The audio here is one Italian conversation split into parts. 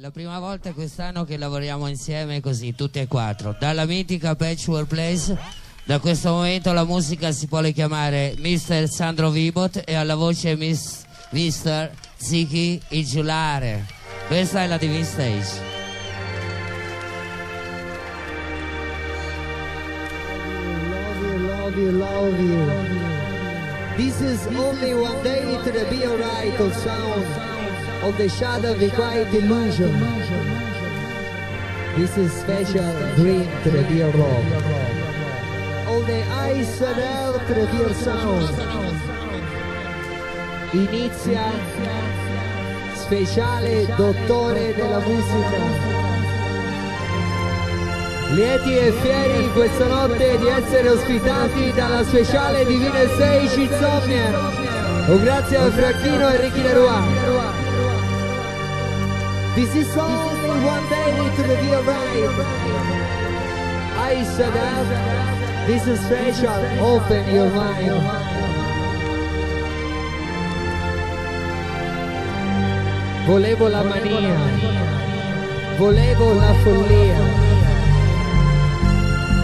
la prima volta quest'anno che lavoriamo insieme così, tutti e quattro. Dalla mitica Patchwork Place, da questo momento la musica si vuole chiamare Mr. Sandro Vibot e alla voce Miss, Mr. Ziki Igiulare. Questa è la TV Stage. Love you, love you. This is only one day to the Be Alright sound of the shadow quiet illusion. This is special dream Be Rock. All the eyes to the Beer Sound. Inizia speciale dottore della musica. Lieti e fieri questa notte di essere ospitati dalla speciale Divina Stage Insomnia. Un grazie a Franchino e Ricky Leroy. This is only one day to the be arrived. I said that this is special. Open your mind. Volevo la mania, volevo la follia.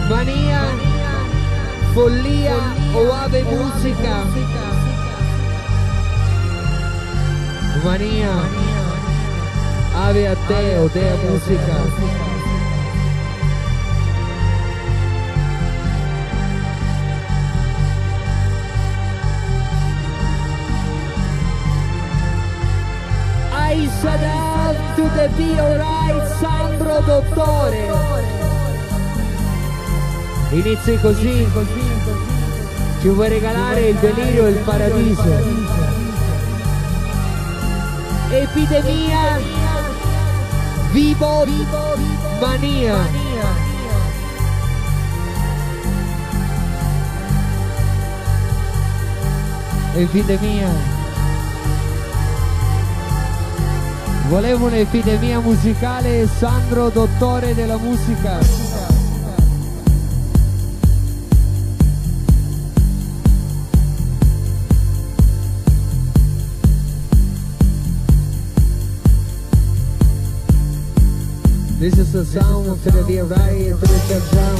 Mania, follia o ave musica. Mania, ave a te o dea musica. I said out to the be alright Sandro Dottore Inizi così, ci vuoi regalare il delirio e il paradiso. Epidemia, vivo, mania. Epidemia. Volevo un'epidemia musicale, Sandro, dottore della musica. This is the sound to the dear right to the church sound.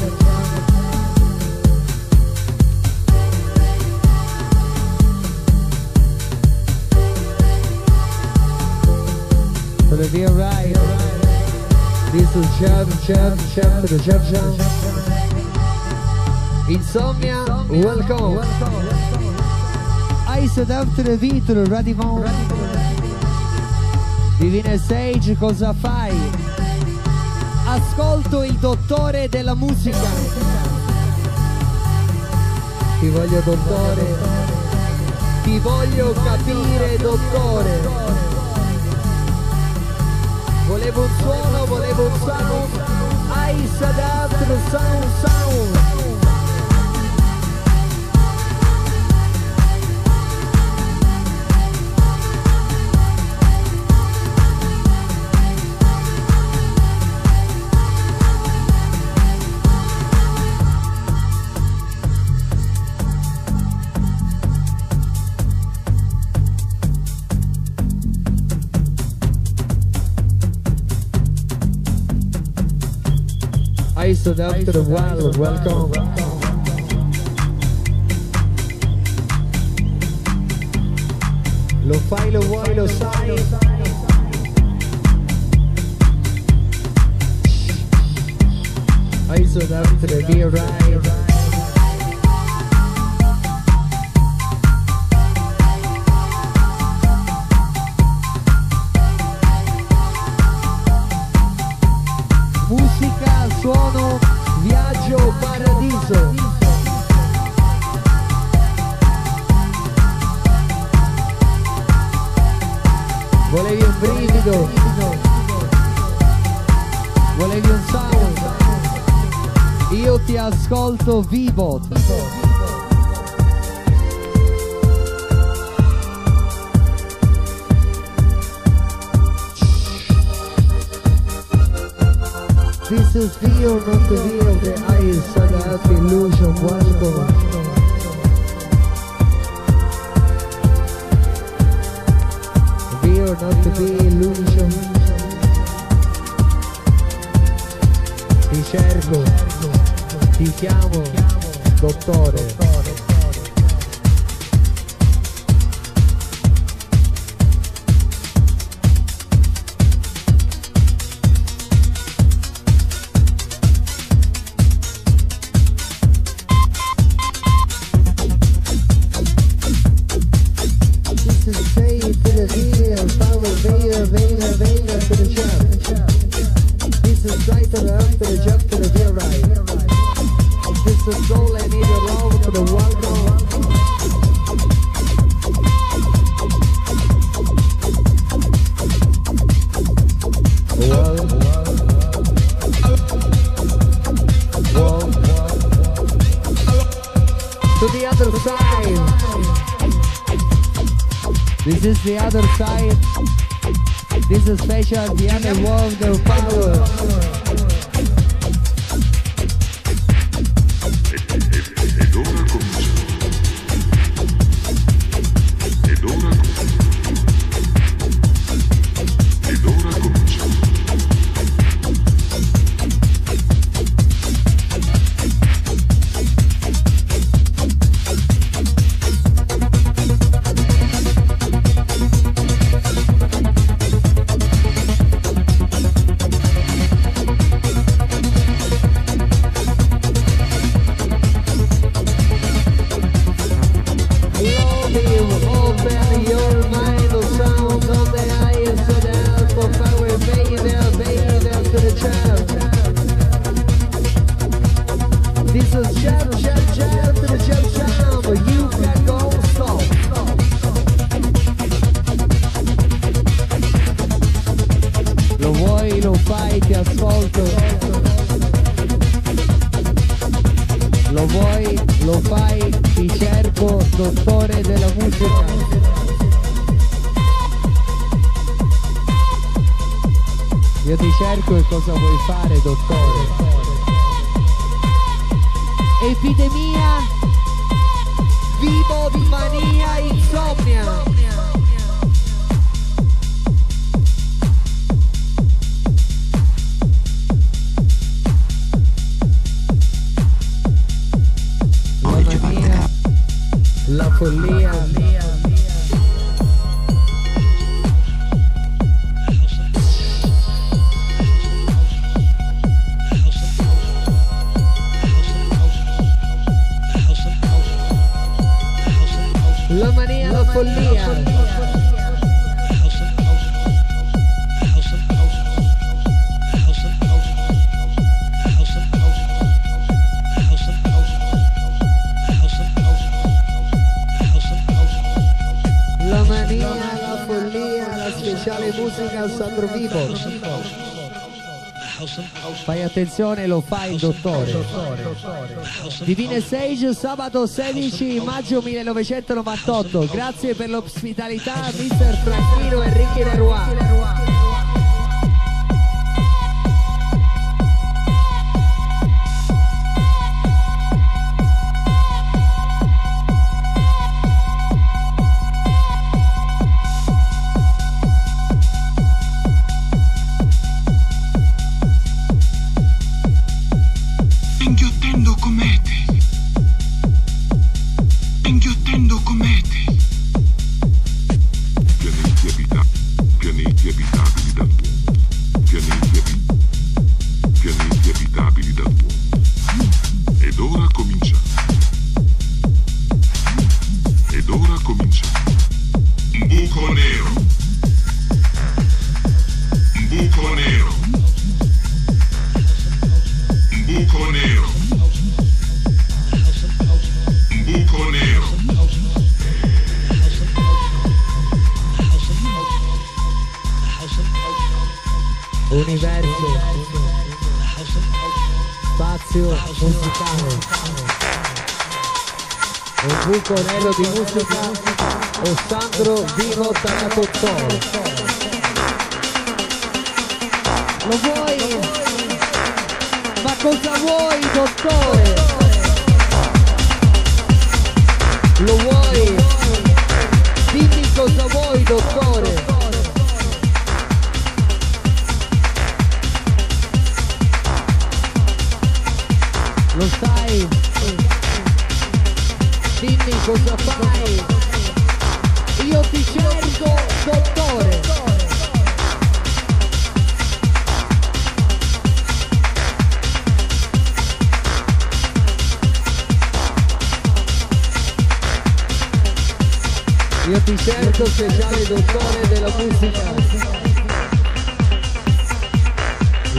To the dear right. This is chef, chef, chef to the chef sound. Insomnia, welcome. Ice after the V to the Radivon. Divine Sage, cosa fai? Ascolto il dottore della musica. Ti voglio dottore, ti voglio capire dottore. Volevo un suono, volevo un sound, I said after sound sound. Stood to the well. Welcome. welcome. Lo fai, lo vuoi, lo sai. I stood up to. Ascolto vivo. This is real, not the real, the eyes are the illusion, welcome. Real, not the illusion. dottore. to the other side. This is the other side. This is special, the end of power. Podcast. attenzione lo fa il dottore. Divine Sage sabato 16 maggio 1998 grazie per l'ospitalità mister Franchino Enrique Leroy. Alessandro Vino Saratozzolo lo vuoi? ma cosa vuoi dottore? lo vuoi? dimmi cosa vuoi dottore? lo sai? Dimmi cosa fai? Io ti cerco, dottore. Io ti cerco speciale dottore della musica.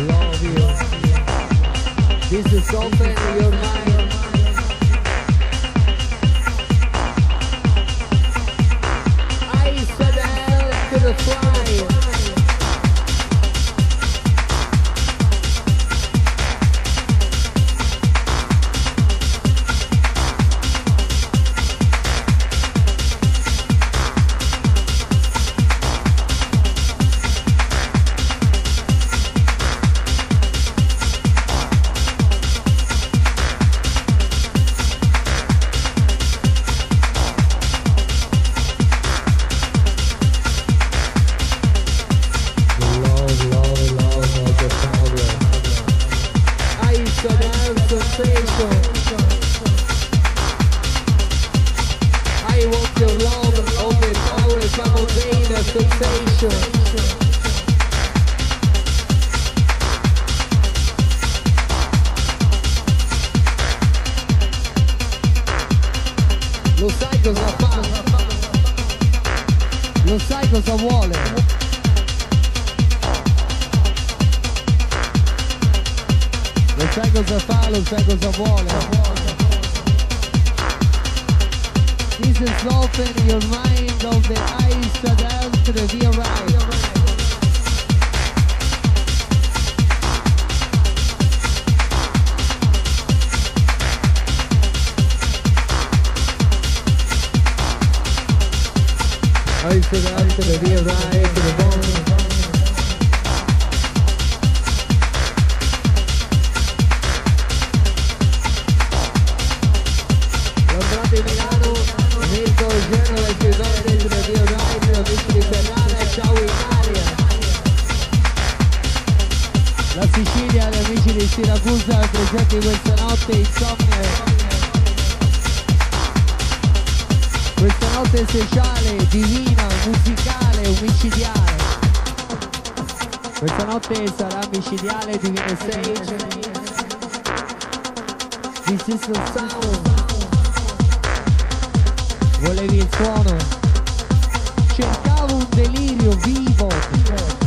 Love you. This is open your mind. Lo sai cosa fa? Lo sai cosa vuole? Lo sai cosa fa, lo sai cosa vuole. This is open your mind of the eyes to the real right. Eyes to the right, to the real right, to the bone. L'Andrade di Milano, Mirko il chiudore dentro di Dio Rai, amici di Ferrara, ciao Italia. La Sicilia, gli amici di Siracusa, presenti questa notte, insomnia. Questa notte speciale, notte sarà micidiale, divina stage. This is the sound. Volevi il suono? Cercavo un delirio vivo.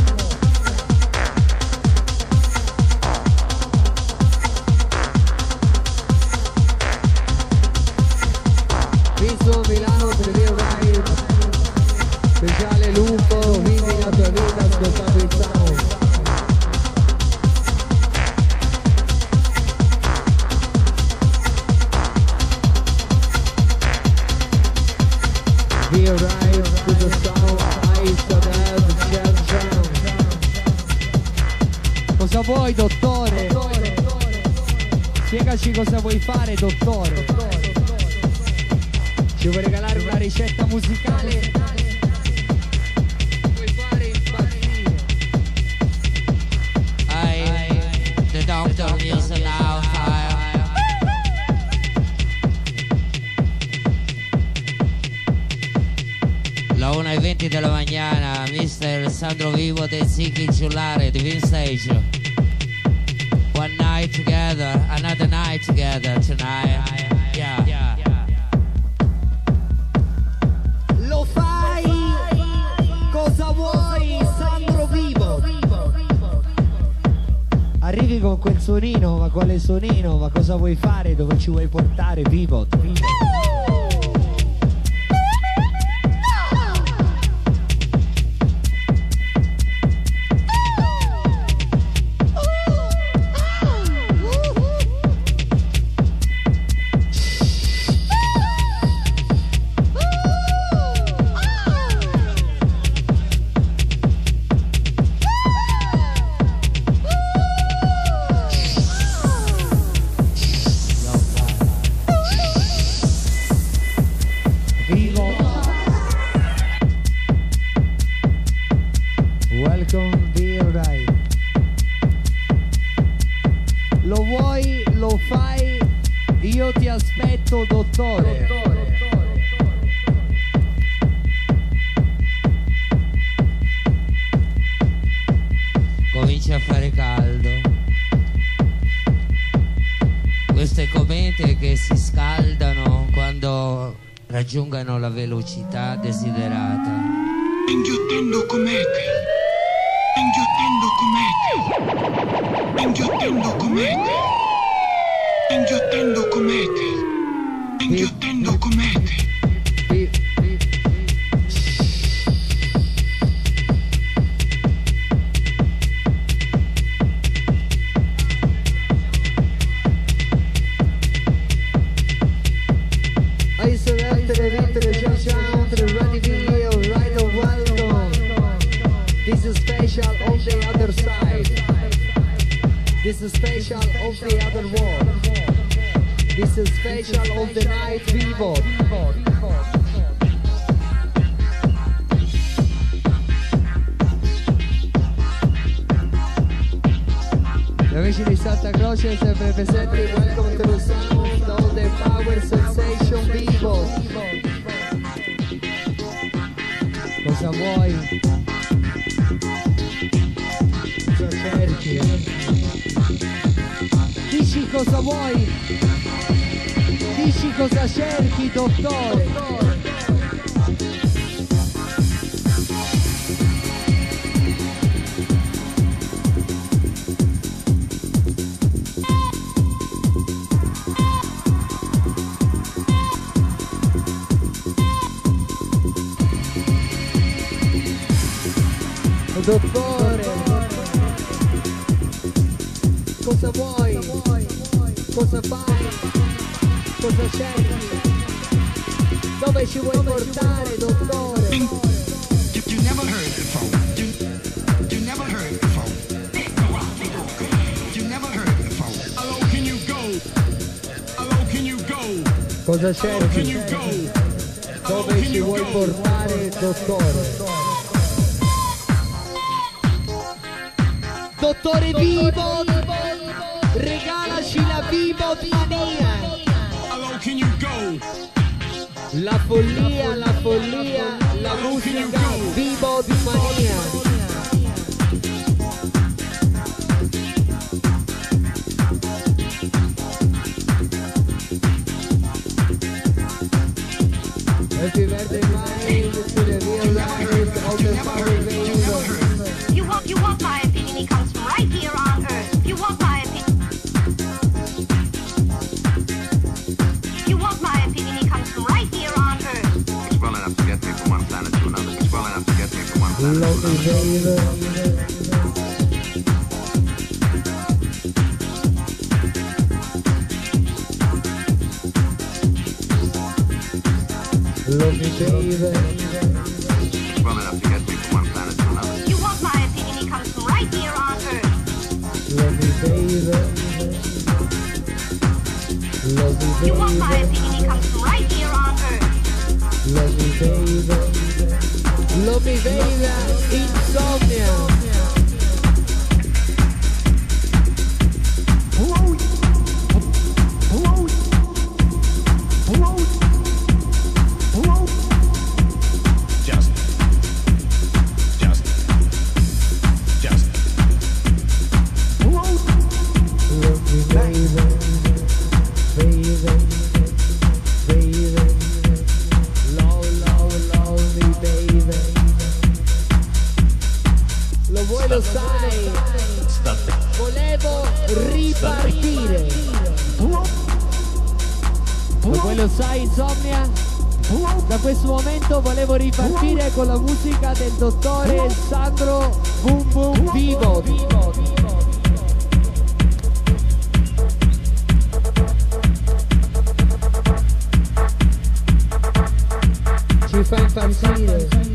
Spiegaci cosa vuoi fare, dottore. Ci vuoi regalare una ricetta musicale? Vuoi fare impazzire? I, the doctor music now. I, La 1 e 20 della mañana, Mr. Sandro Vivo del Ziki Giullare di Vinstage. Night together, another night together tonight. Lo fai? Cosa vuoi, Sandro Vivo? Arrivi con quel suonino, ma quale suonino? Ma cosa vuoi fare? Dove ci vuoi portare, Vivo? Raggiungano la velocità desiderata. Inghiottendo comete. Inghiottendo comete. Inghiottendo comete. Inghiottendo comete. Inghiottendo comete. Night Go? Dove ci vuoi portare, dottore? Dottore Vivo, regalaci la Vivo mania. How low can you go? La follia, la follia, la musica Vivo mania. Happy birthday, Mike, to the real life of the power Vivo. You want, you want my opinion? He comes from right here on Earth. You want my opinion? You want my opinion? He comes from right here on Earth. It's well enough to get me from one planet to another. It's well enough to get me from one planet to another. Love me, baby. Insomnia. Sai, insomnia? Da questo momento volevo ripartire con la musica del dottore Sandro Boom Boom Vivo. Ci fa impazzire.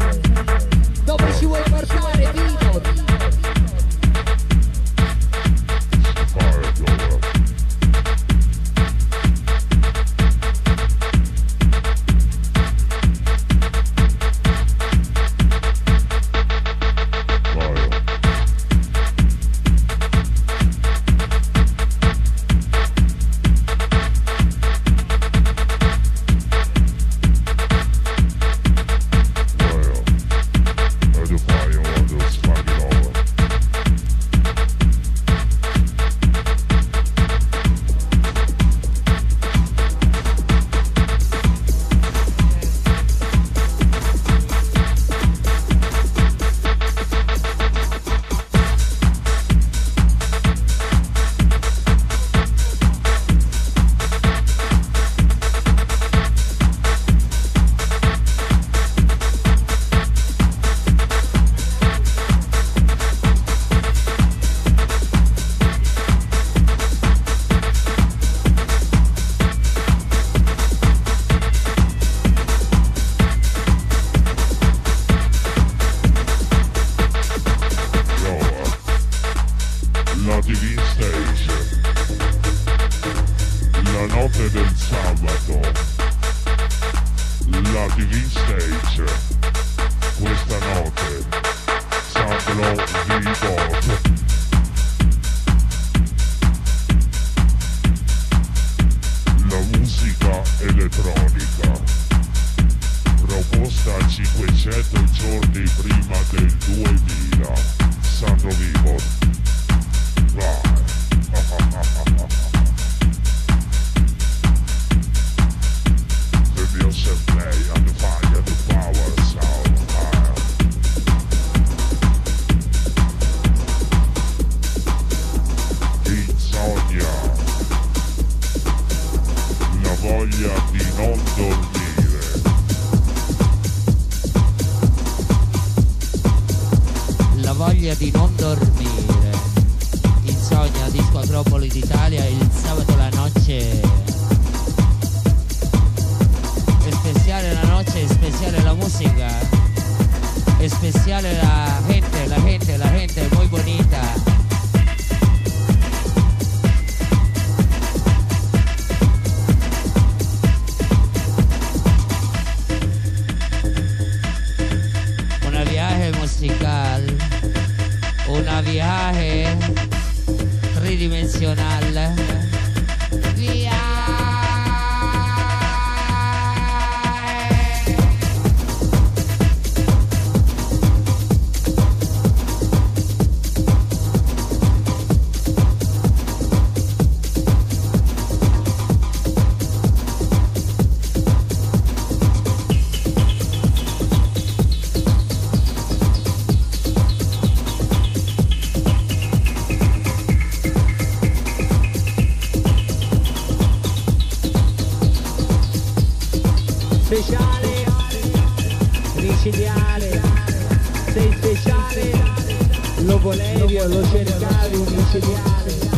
Lo volevi o lo cercavi un micidiale.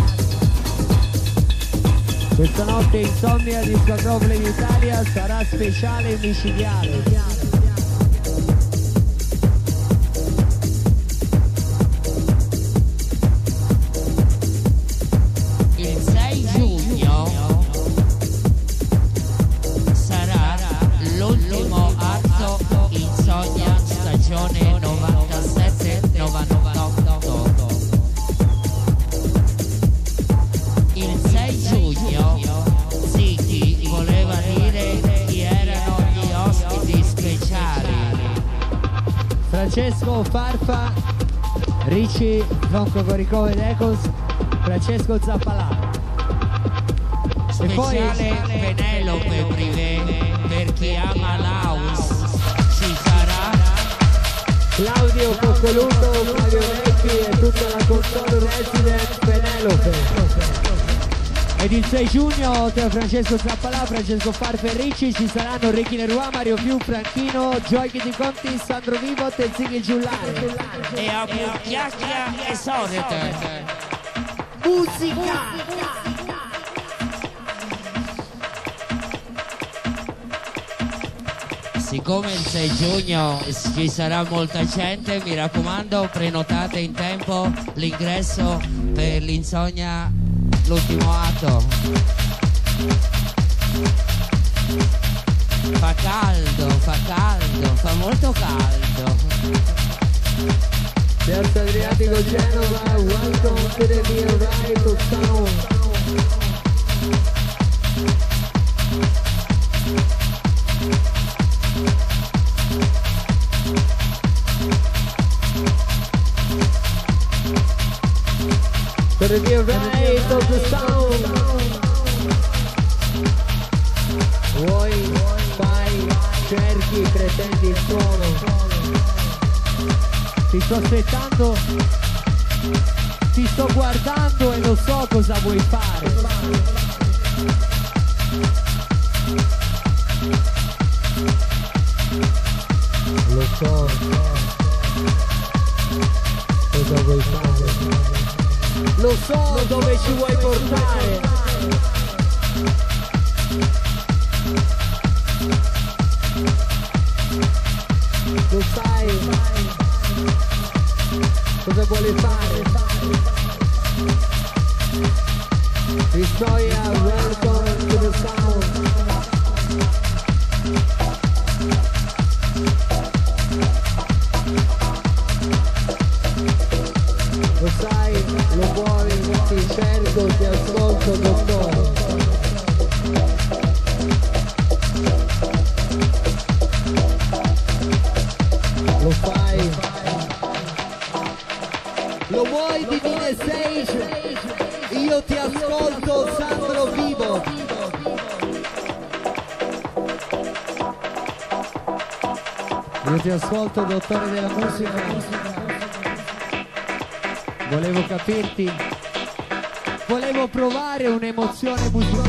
Questa notte insomnia di Scatropole in Italia sarà speciale e micidiale. Ricci from Cocorico ed Ecos, Francesco Zappalà. E poi Speciale Penelope Privé per chi ama l'house. Ci sarà Claudio Coccoluto, Flavio Vecchi e tutta la console resident Penelope. Ed il 6 giugno, oltre a Francesco Zappalà, Francesco Farfa e Ricci, ci saranno Ricky Leroy, Mario Più, Franchino, Giochi di Conti, Sandro Vivot e Ziggy Giullare. e a Chiacchia e Sorete. Musica! Siccome il 6 giugno ci sarà molta gente, mi raccomando prenotate in tempo l'ingresso per l'insonnia l'ultimo atto. Fa caldo, fa caldo, fa molto caldo. Piazza Adriatico Genova, welcome to the Mio Right to Sound. Sto aspettando, ti sto guardando e lo so cosa vuoi fare. Lo so cosa vuoi fare. Lo so dove ci vuoi portare. Cosa Benvenuto dottore della musica. Volevo capirti, volevo provare un'emozione musicale.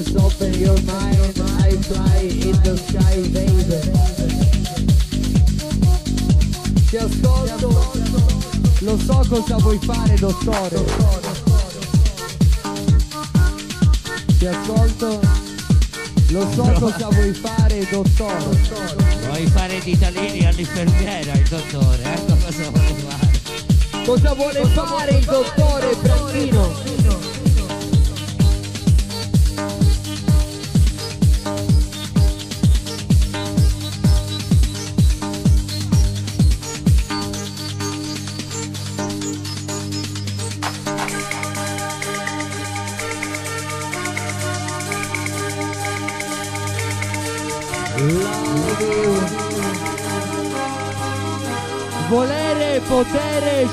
is open your mind. I fly in the sky, baby. Ti ascolto. Lo so cosa vuoi fare, dottore. Ti ascolto. Lo so cosa vuoi fare, dottore. Vuoi fare ditalini all'infermiera, il dottore, ecco cosa vuole fare. Cosa vuole fare il dottore Franchino?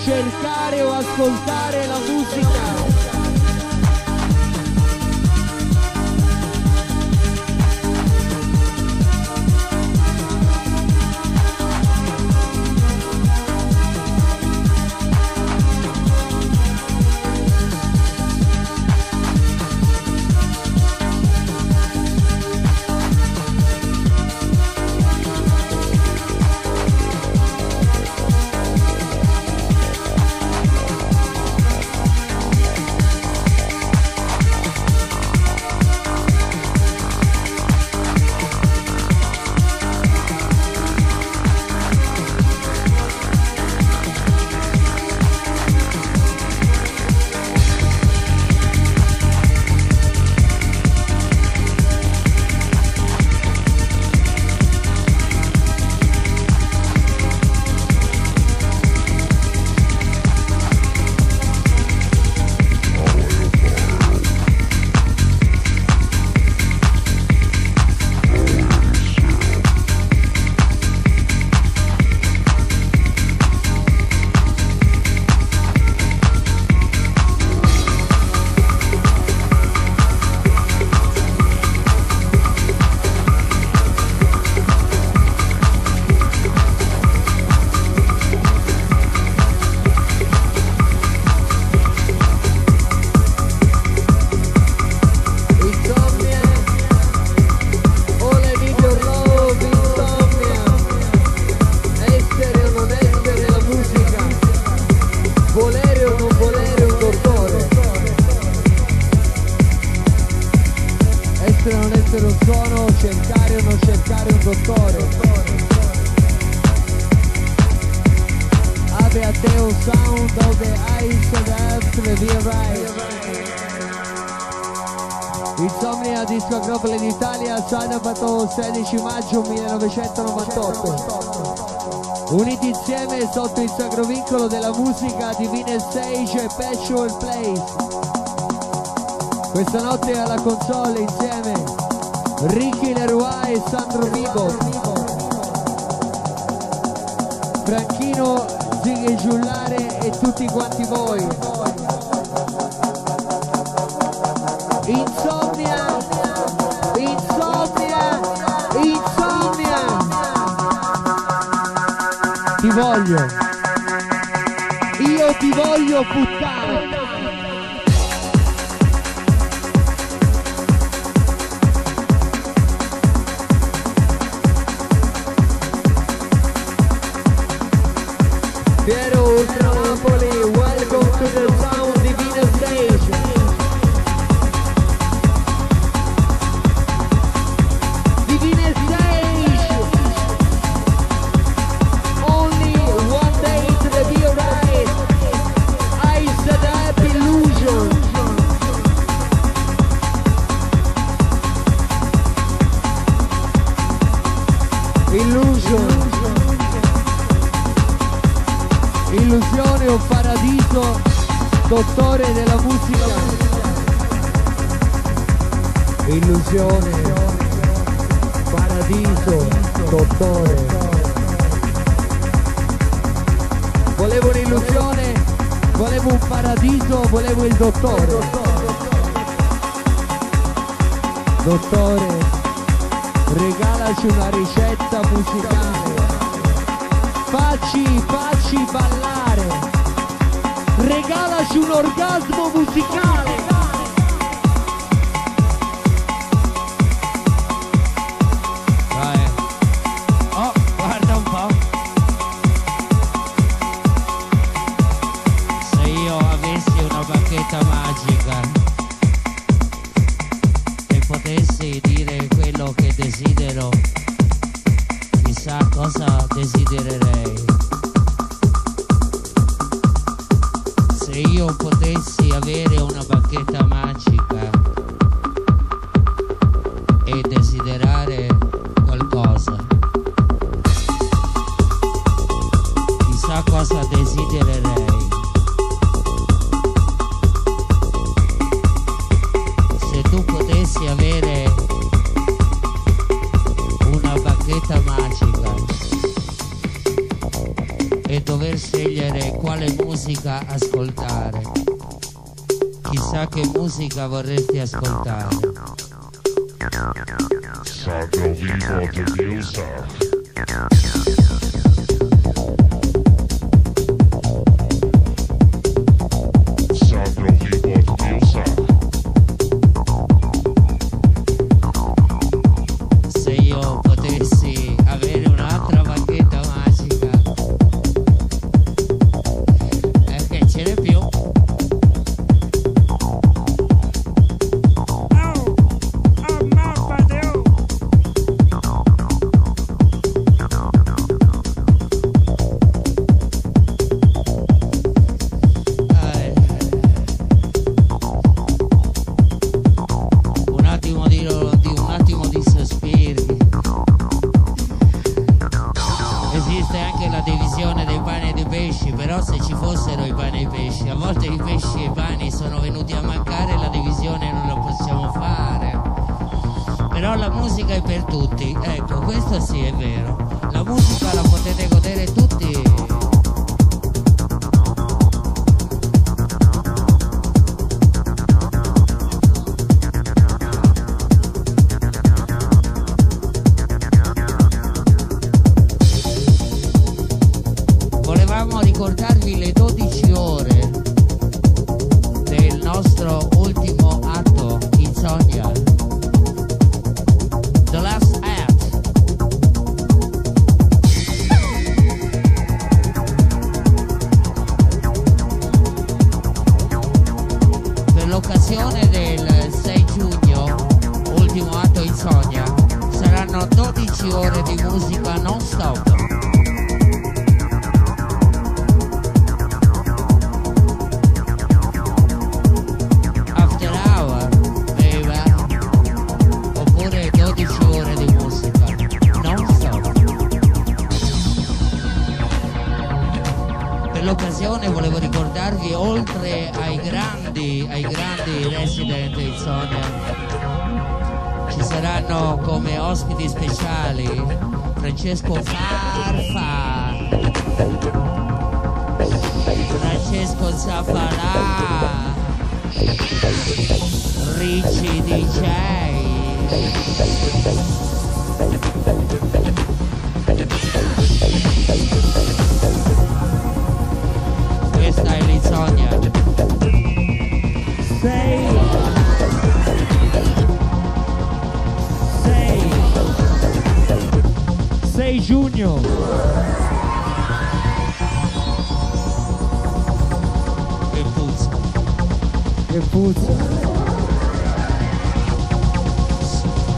Cercare o ascoltare la musica. 1998 Uniti insieme sotto il sacro vincolo della musica Divine Stage e Patchwork Place. Questa notte alla console insieme Ricky Leroy e Sandro Vigo. Franchino Zighi Giullare e tutti quanti voi voglio. Io ti voglio puttare. musica ascoltare? Chissà che musica vorresti ascoltare. Sacro vivo di music. occasione del 6 giugno, ultimo atto in insonnia, saranno 12 ore di musica non stop. saranno come ospiti speciali Francesco Farfa, Francesco Zaffarà, Ricci DJ. Questa è l'insonnia. mio! Che puzza! Che puzza!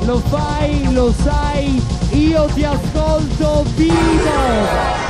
Lo fai, lo sai, io ti ascolto vivo!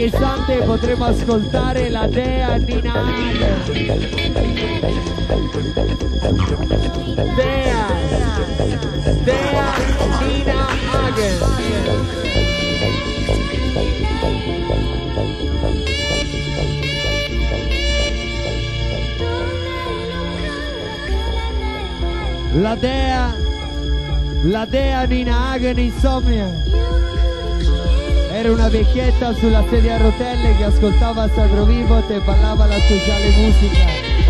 ogni istante potremo ascoltare la dea di Nile. Dea, dea Nina Hagen. La dea, la dea Nina Hagen insomnia. Era una vecchietta sulla sedia a rotelle che ascoltava Sandro Vivot e ballava la sociale musica.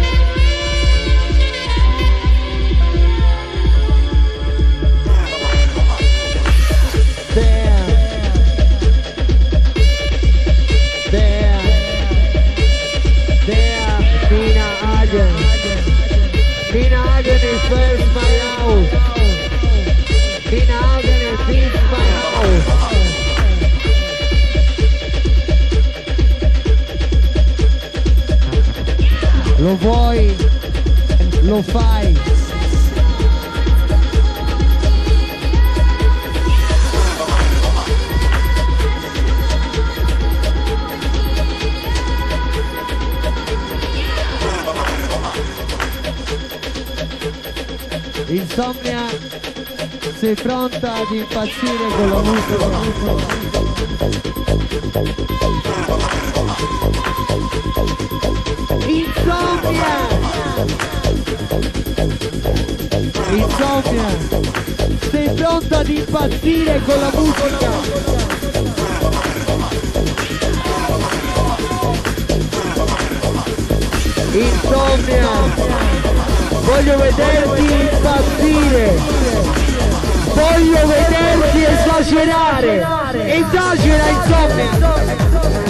Lo vuoi? Lo fai. Insomnia, sei pronta ad impazzire con la musica? Insomnia! Insomnia! Sei pronta ad impazzire con la musica? Insomnia! Voglio vederti impazzire! Voglio vederti esagerare! Esagera insomnia!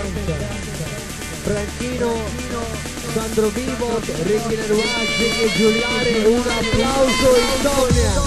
Tendenza. Franchino, Sandro Vivo, Ricky Nervazzi e Giuliare, un applauso Insomnia. Vai,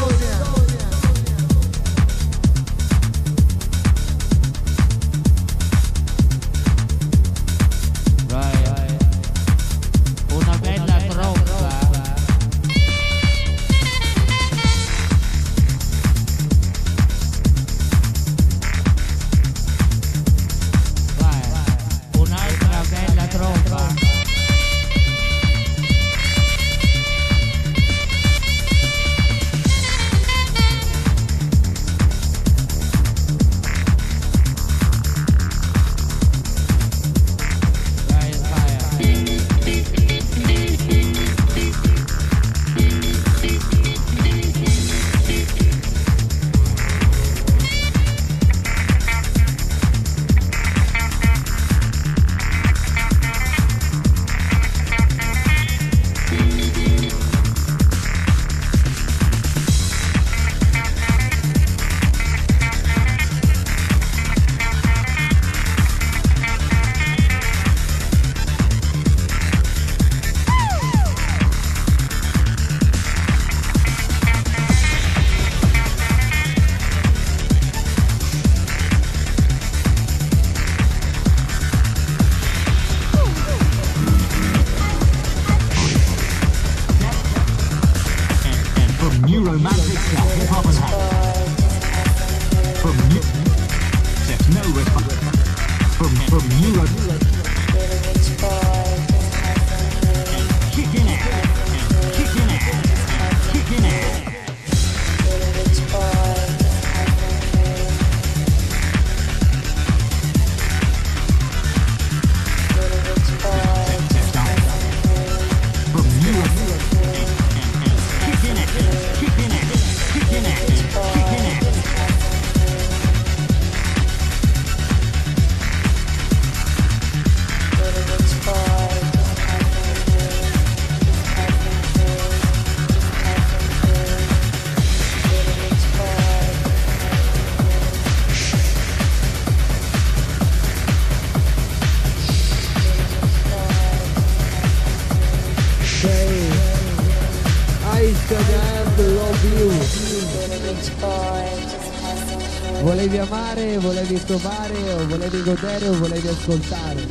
volevi trovare, o volevi godere, o volevi ascoltare.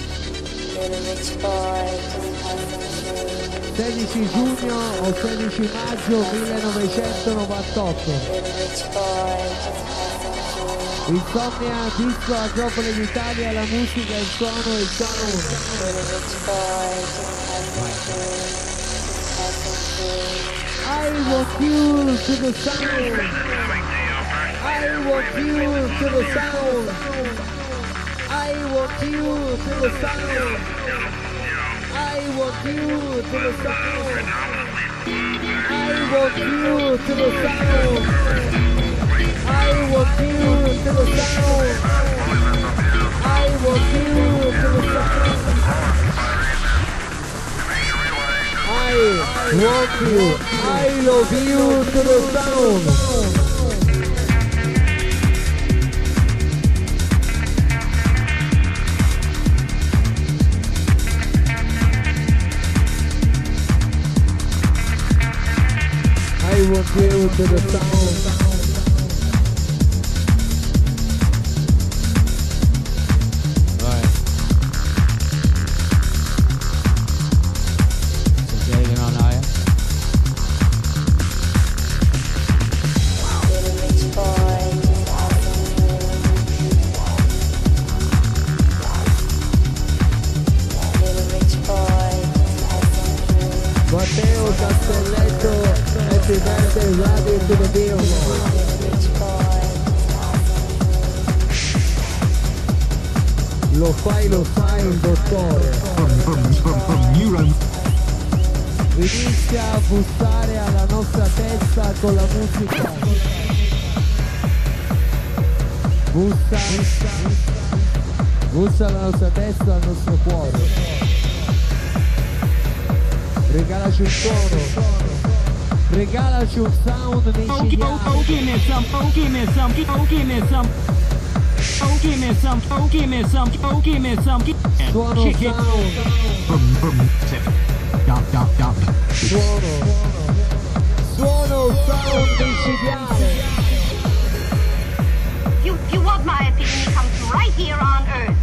16 giugno o 16 maggio 1998. Insomnia, disco Agropoli d'Italia, la musica, il suono, il sound. I want you to the sound. I want you to the sound. I want you to the sound. I want you to the sound. I want you to the sound. I want you to the sound. I want you to the sound. I want you. I love you to the sound. I want you to the sound. Con la musica. bussa, bussa alla nostra testa, al nostro cuore. Regalaci un suono, regalaci un sound Oh, gi- oh, oh, give me some. Oh, give me some. Oh, give me some. Oh, give me some. Oh, give me some. Oh, give me some. gi- Suono sound, suono, suono sound micidiale. You, you want my opinion? Comes right here on Earth.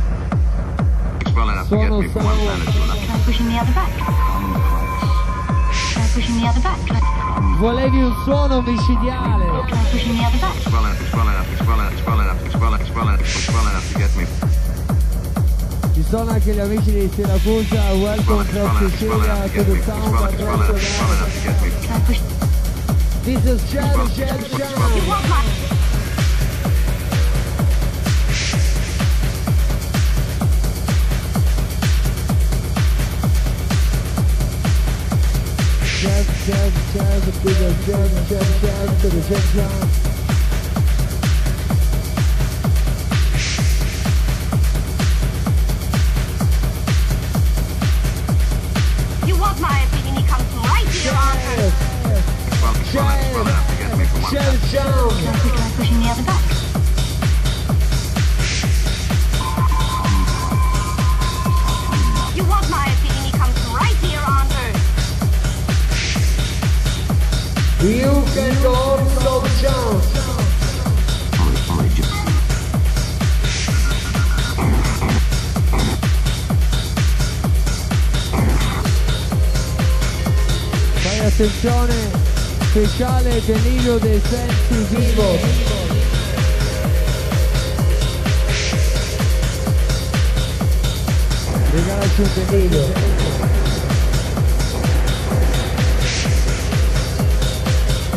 It's well enough to get me from one sound. planet to another. Try pushing the other back. Try pushing the other back. Volevi un suono micidiale. Try pushing the other back. It's well enough, it's well enough, it's well enough, it's well enough, it's well enough, it's well enough, it's well enough to get me. Ci sono anche gli amici di Siracusa, welcome enough, it's well from enough, it's well Sicilia to to the me. Sound of enough, This is Jam Jam You Jam. want my. Jam Jam Jam to the Jam Jam Jam to the Jam Jam. You Jam planet. Jam. Try push. Try pushing the other back. You want my opinion? It comes right here on Earth. You can also jump. Fai attenzione, speciale delirio dei sensi vivo. Regalaci un delirio.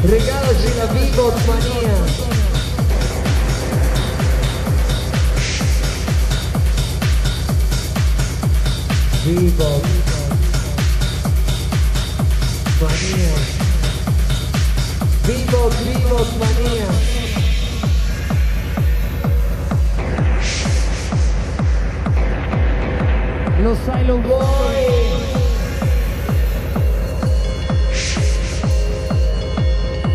Regalaci la Vivo Mania. Vivo Mania. Vivo Vivo Mania. Lo sai, lo vuoi?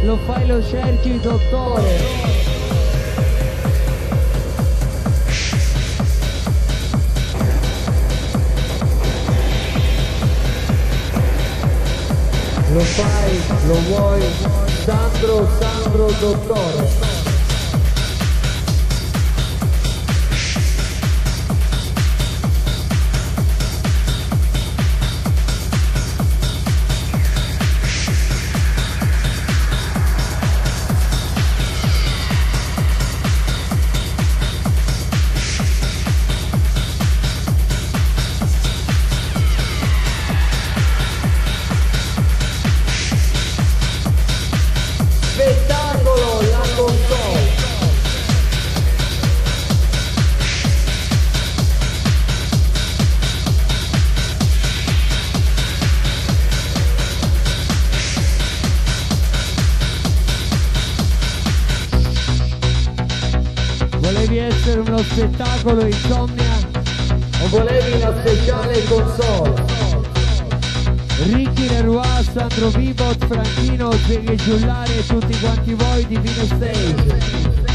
Lo fai, lo cerchi, dottore. Lo fai, lo vuoi, Sandro, Sandro, dottore. Spettacolo insomnia o volevi la speciale console? Ricky Leroy, Sandro Vibot, Franchino, Zeghe Giullare e tutti quanti voi di Vino Stage.